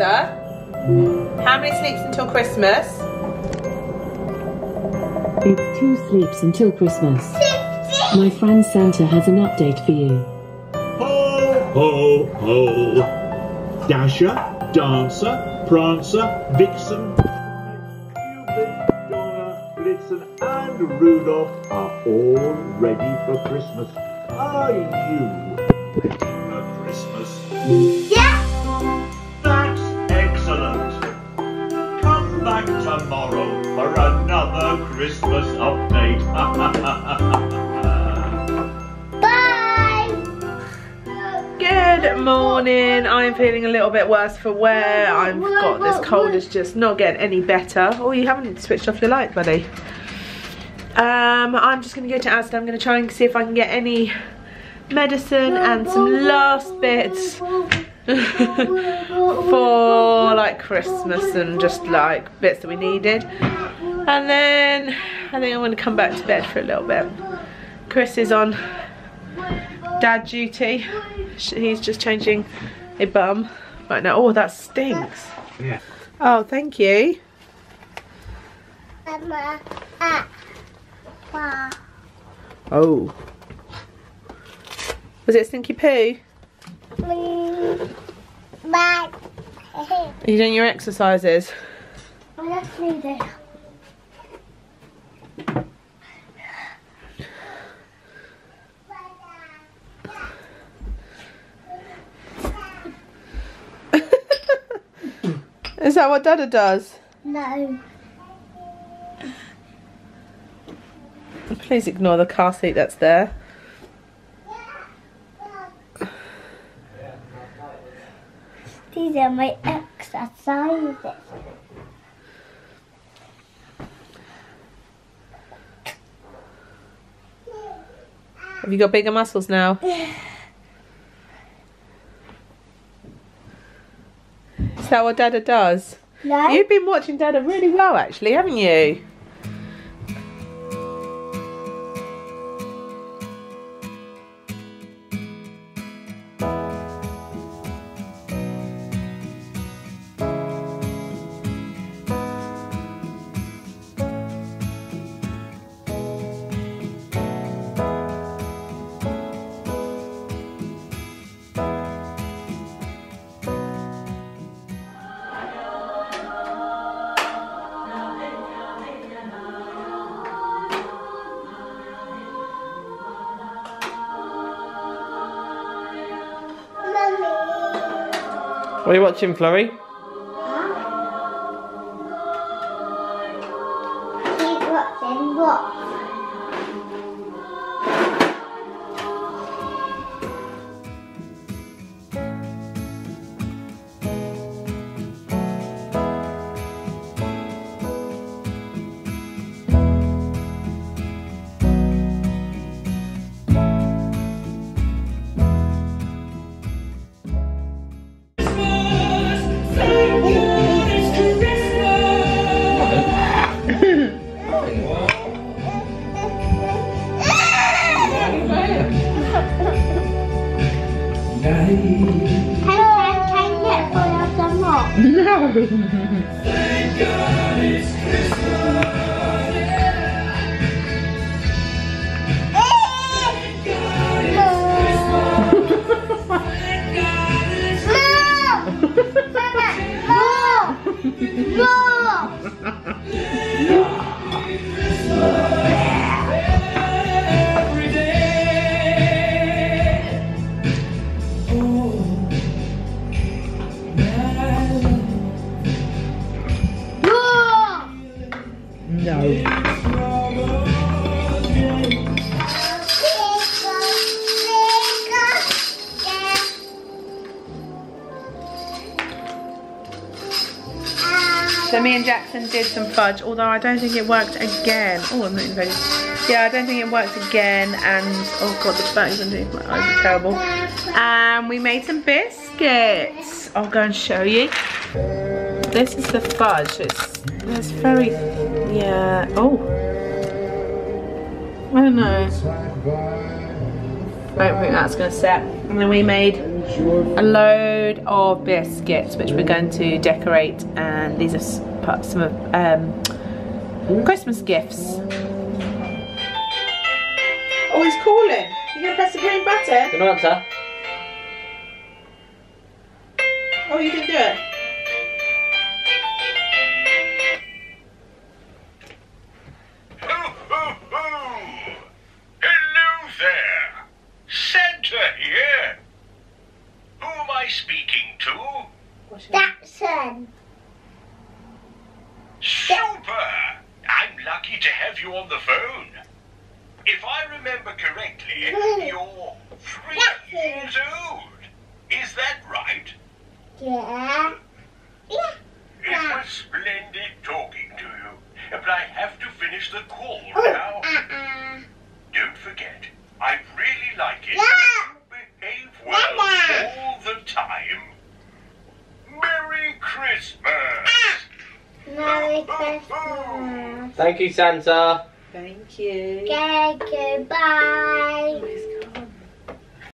Alexa, how many sleeps until Christmas? It's two sleeps until Christmas. My friend Santa has an update for you. Ho, ho, ho. Dasher, Dancer, Prancer, Vixen, Cupid, Donner, Blitzen, and Rudolph are all ready for Christmas. Are you ready for Christmas? Yeah. Christmas update. Bye. Good morning. I'm feeling a little bit worse for wear. I've got this cold is just not getting any better. Oh, you haven't switched off your light, buddy. Um, I'm just going to go to Asda. I'm going to try and see if I can get any medicine and some last bits for like Christmas and just like bits that we needed. And then I think I'm going to come back to bed for a little bit. Chris is on dad duty. He's just changing a bum right now. Oh, that stinks. Yeah. Oh, thank you. Mama. Wow. Oh. Was it stinky poo? Mm. Are you doing your exercises? Let's read it. Is that what Dada does? No. Please ignore the car seat that's there. These are my exercises. Have you got bigger muscles now? That what Dada does? No. You've been watching Dada really well actually, haven't you? What are you watching, Flurry? Keep watching what? Can, can, can you get full of So me and Jackson did some fudge, although I don't think it worked again. Oh, I'm not even ready. Yeah, I don't think it worked again, and oh god, the battery's underneath my eyes are terrible. And we made some biscuits. I'll go and show you. This is the fudge. It's it's very yeah. Oh, I don't know. I don't think that's gonna set. And then we made a load of biscuits which we're going to decorate and these are some of um, Christmas gifts. Oh, he's calling. You gonna press the green button? Can answer? Oh, you didn't do it. Have you on the phone. If I remember correctly, you're three years old. Is that right? Yeah. Yeah. It was splendid talking to you. But I have to finish the call Oh, now. uh-uh. Don't forget, I really like it. Yeah. Behave well Mama. all the time. Merry Christmas! Merry Christmas. Thank you, Santa. Thank you. Okay, goodbye. He's